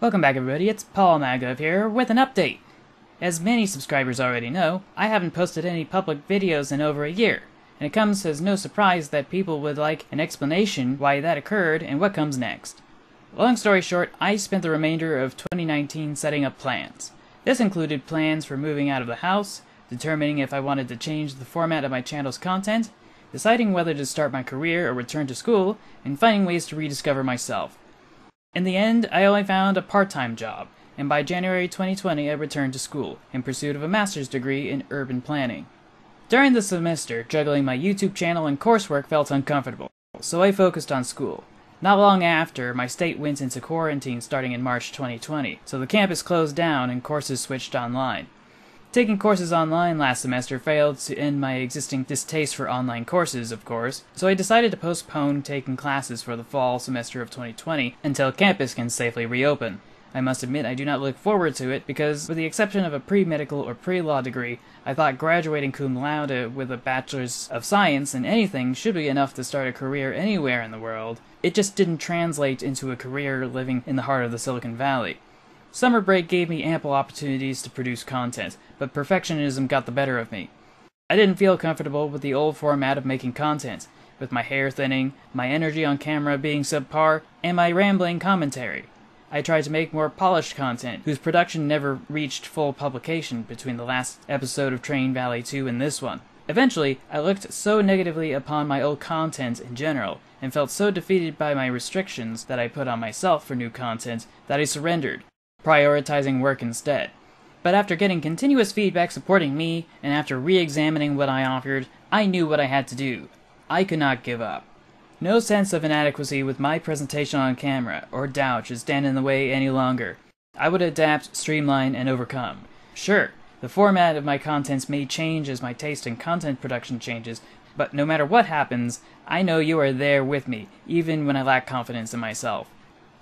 Welcome back everybody, it's Paul Maglev here with an update. As many subscribers already know, I haven't posted any public videos in over a year, and it comes as no surprise that people would like an explanation why that occurred and what comes next. Long story short, I spent the remainder of 2019 setting up plans. This included plans for moving out of the house, determining if I wanted to change the format of my channel's content, deciding whether to start my career or return to school, and finding ways to rediscover myself. In the end, I only found a part time job, and by January 2020, I returned to school in pursuit of a master's degree in urban planning. During the semester, juggling my YouTube channel and coursework felt uncomfortable, so I focused on school. Not long after, my state went into quarantine starting in March 2020, so the campus closed down and courses switched online. Taking courses online last semester failed to end my existing distaste for online courses, of course, so I decided to postpone taking classes for the fall semester of 2020 until campus can safely reopen. I must admit I do not look forward to it because, with the exception of a pre medical or pre law degree, I thought graduating cum laude with a bachelor's of science in anything should be enough to start a career anywhere in the world. It just didn't translate into a career living in the heart of the Silicon Valley. Summer break gave me ample opportunities to produce content, but perfectionism got the better of me. I didn't feel comfortable with the old format of making content, with my hair thinning, my energy on camera being subpar, and my rambling commentary. I tried to make more polished content, whose production never reached full publication between the last episode of Train Valley 2 and this one. Eventually, I looked so negatively upon my old content in general, and felt so defeated by my restrictions that I put on myself for new content, that I surrendered, prioritizing work instead. But after getting continuous feedback supporting me, and after re examining what I offered, I knew what I had to do. I could not give up. No sense of inadequacy with my presentation on camera, or doubt should stand in the way any longer. I would adapt, streamline, and overcome. Sure, the format of my contents may change as my taste in content production changes, but no matter what happens, I know you are there with me, even when I lack confidence in myself.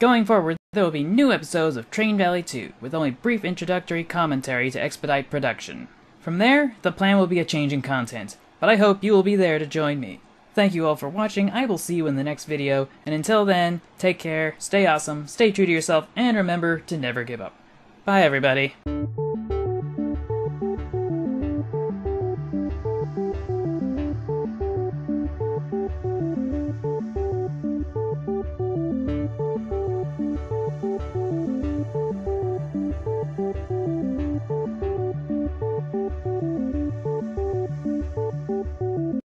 Going forward, there will be new episodes of Train Valley 2, with only brief introductory commentary to expedite production. From there, the plan will be a change in content, but I hope you will be there to join me. Thank you all for watching, I will see you in the next video, and until then, take care, stay awesome, stay true to yourself, and remember to never give up. Bye everybody.